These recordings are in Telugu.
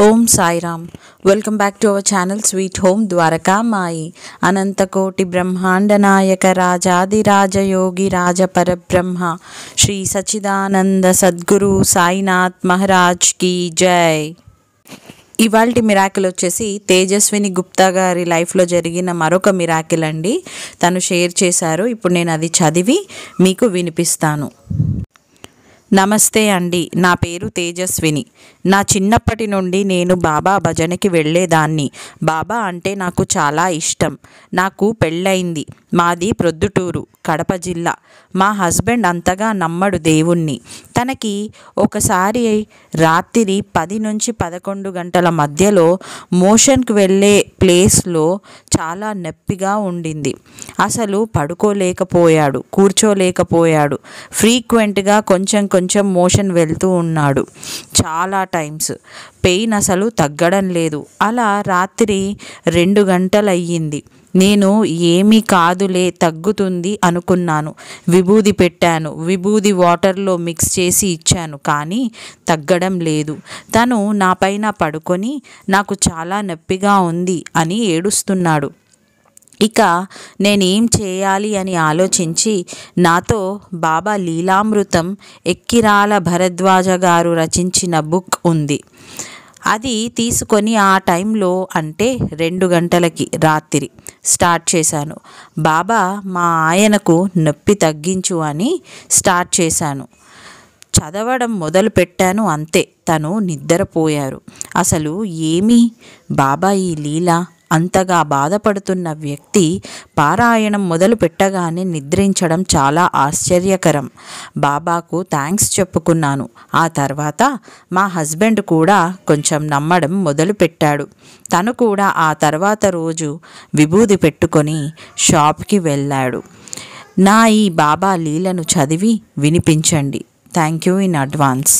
Om Sairam. Welcome back to our channel sweet home Dwarkamai. అనంతకోటి బ్రహ్మాండ నాయక రాజాదిరాజయోగి రాజపరబ్రహ్మ. శ్రీ సచిదానంద సద్గురు సాయినాథ్ మహారాజ్ కీ జై. ఇవాల్టి మిరాకిల్ వచ్చేసి తేజస్విని గుప్తా గారి లైఫ్లో జరిగిన మరొక మిరాకిల్ అండి. తను షేర్ చేశారు. ఇప్పుడు నేను అది చదివి మీకు వినిపిస్తాను. నమస్తే అండి. నా పేరు తేజస్విని. నా చిన్నప్పటి నుండి నేను బాబా భజనకి వెళ్ళేదాన్ని. బాబా అంటే నాకు చాలా ఇష్టం. నాకు పెళ్ళయింది. మాది ప్రొద్దుటూరు కడప జిల్లా. మా హస్బెండ్ అంతగా నమ్మడు దేవుణ్ణి. తనకి ఒకసారి రాత్రి పది నుంచి పదకొండు గంటల మధ్యలో మోషన్కి వెళ్ళే ప్లేస్లో చాలా నొప్పిగా ఉండింది. అసలు పడుకోలేకపోయాడు కూర్చోలేకపోయాడు. ఫ్రీక్వెంట్గా కొంచెం కొంచెం కొంచెం మోషన్ వెళ్తూ ఉన్నాడు. చాలా టైమ్స్. పెయిన్ అసలు తగ్గడం లేదు. అలా రాత్రి రెండు గంటలయ్యింది. నేను ఏమీ కాదులే తగ్గుతుంది అనుకున్నాను. విభూది పెట్టాను. విభూది వాటర్లో మిక్స్ చేసి ఇచ్చాను. కానీ తగ్గడం లేదు. తను నా పైన పడుకొని నాకు చాలా నొప్పిగా ఉంది అని ఏడుస్తున్నాడు. ఇక నేనేం చేయాలి అని ఆలోచించి నాతో బాబా లీలామృతం ఎక్కిరాల భరద్వాజ గారు రచించిన బుక్ ఉంది. అది తీసుకొని ఆ టైంలో అంటే రెండు గంటలకి రాత్రి స్టార్ట్ చేశాను. బాబా మా ఆయనకు నొప్పి తగ్గించు అని స్టార్ట్ చేశాను. చదవడం మొదలు పెట్టాను అంతే. తను నిద్రపోయారు. అసలు ఏమి? బాబా ఈ లీల అంతగా బాధపడుతున్న వ్యక్తి పారాయణం మొదలు పెట్టగానే నిద్రించడం చాలా ఆశ్చర్యకరం. బాబాకు థ్యాంక్స్ చెప్పుకున్నాను. ఆ తర్వాత మా హస్బెండ్ కూడా కొంచెం నమ్మడం మొదలుపెట్టాడు తను కూడా ఆ తర్వాత రోజు విభూది పెట్టుకొని షాప్కి వెళ్ళాడు. నా ఈ బాబా లీలను చదివి వినిపించండి. Thank you in advance.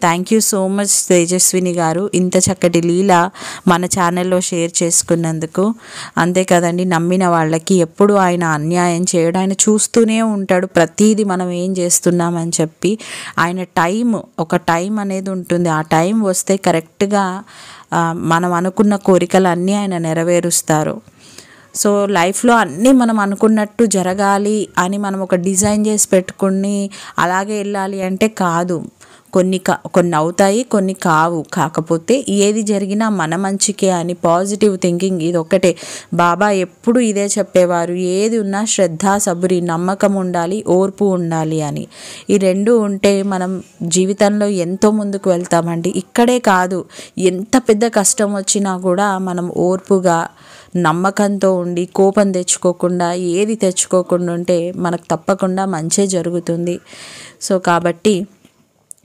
Thank you so much Tejaswini garu. ఇంత చక్కటి లీల మన ఛానల్లో షేర్ చేసుకున్నందుకు. అంతే కదండి నమ్మిన వాళ్ళకి ఎప్పుడు ఆయన అన్యాయం చేయడం. ఆయన చూస్తూనే ఉంటాడు. ప్రతీది మనం ఏం చేస్తున్నామని చెప్పి. ఆయన టైం ఒక టైం అనేది ఉంటుంది. ఆ టైం వస్తే కరెక్ట్గా మనం అనుకున్న కోరికలన్నీ ఆయన నెరవేరుస్తారు. సో లైఫ్లో అన్నీ మనం అనుకున్నట్టు జరగాలి అని మనం ఒక డిజైన్ చేసి పెట్టుకుని అలాగే వెళ్ళాలి అంటే కాదు. కొన్ని కా కొన్ని అవుతాయి కొన్ని కావు. కాకపోతే ఏది జరిగినా మన మంచికే అని పాజిటివ్ థింకింగ్ ఇది ఒక్కటే బాబా ఎప్పుడు ఇదే చెప్పేవారు. ఏది ఉన్నా శ్రద్ధ సబురి నమ్మకం ఉండాలి ఓర్పు ఉండాలి అని. ఈ రెండు ఉంటే మనం జీవితంలో ఎంతో ముందుకు వెళ్తామండి. ఇక్కడే కాదు ఎంత పెద్ద కష్టం వచ్చినా కూడా మనం ఓర్పుగా నమ్మకంతో ఉండి కోపం తెచ్చుకోకుండా ఏది తెచ్చుకోకుండా ఉంటే మనకు తప్పకుండా మంచే జరుగుతుంది. సో కాబట్టి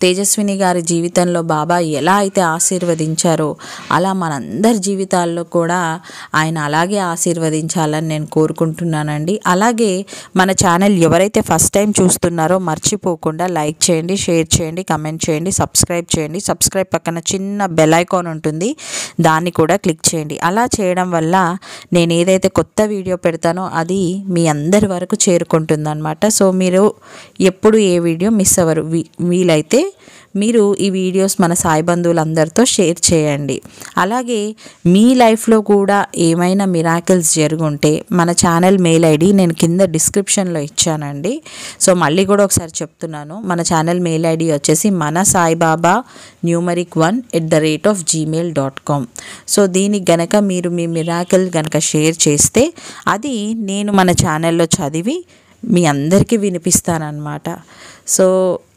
తేజస్విని గారి జీవితంలో బాబా ఎలా అయితే ఆశీర్వదించారో అలా మనందరి జీవితాల్లో కూడా ఆయన అలాగే ఆశీర్వదించాలని నేను కోరుకుంటున్నానండి. అలాగే మన ఛానల్ ఎవరైతే ఫస్ట్ టైం చూస్తున్నారో మర్చిపోకుండా లైక్ చేయండి షేర్ చేయండి కమెంట్ చేయండి సబ్స్క్రైబ్ చేయండి. సబ్స్క్రైబ్ పక్కన చిన్న బెల్ ఐకాన్ ఉంటుంది దాన్ని కూడా క్లిక్ చేయండి. అలా చేయడం వల్ల నేను ఏదైతే కొత్త వీడియో పెడతానో అది మీ అందరి వరకు చేరుకుంటుందన్నమాట. సో మీరు ఎప్పుడు ఏ వీడియో మిస్ అవ్వరు. వీ- వీలైతే మీరు ఈ వీడియోస్ మన సాయి బంధువులందరితో షేర్ చేయండి. అలాగే మీ లైఫ్లో కూడా ఏమైనా మిరాకిల్స్ జరుగుంటే మన ఛానల్ మెయిల్ ఐడి నేను కింద డిస్క్రిప్షన్లో ఇచ్చానండి. సో మళ్ళీ కూడా ఒకసారి చెప్తున్నాను మన ఛానల్ మెయిల్ ఐడి వచ్చేసి మన Saibaba numeric one at the rate of Gmail dot com. So దీనికి గనక మీరు మీ మిరాకిల్ గనక షేర్ చేస్తే అది నేను మన ఛానల్లో చదివి మీ అందరికీ వినిపిస్తానన్నమాట. సో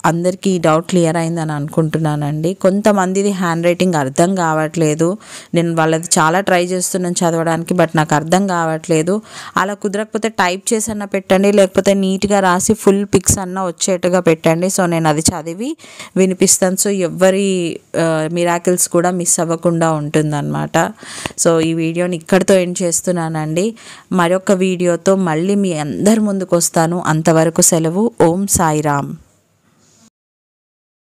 అందరికీ ఈ డౌట్ క్లియర్ అయిందని అనుకుంటున్నానండి. కొంతమందిది హ్యాండ్ రైటింగ్ అర్థం కావట్లేదు. నేను వాళ్ళది చాలా ట్రై చేస్తున్నాను చదవడానికి బట్ నాకు అర్థం కావట్లేదు. అలా కుదరకపోతే టైప్ చేసి అన్న పెట్టండి లేకపోతే నీట్గా రాసి ఫుల్ పిక్స్ అన్న వచ్చేట్టుగా పెట్టండి. సో నేను అది చదివి వినిపిస్తాను. సో ఎవరి మిరాకిల్స్ కూడా మిస్ అవ్వకుండా ఉంటుందన్నమాట. సో ఈ వీడియోని ఇక్కడితో ఎండ్ చేస్తున్నానండి. మరొక వీడియోతో మళ్ళీ మీ అందరి ముందుకు వస్తాను అంతవరకు సెలవు. ఓం సాయిరామ్.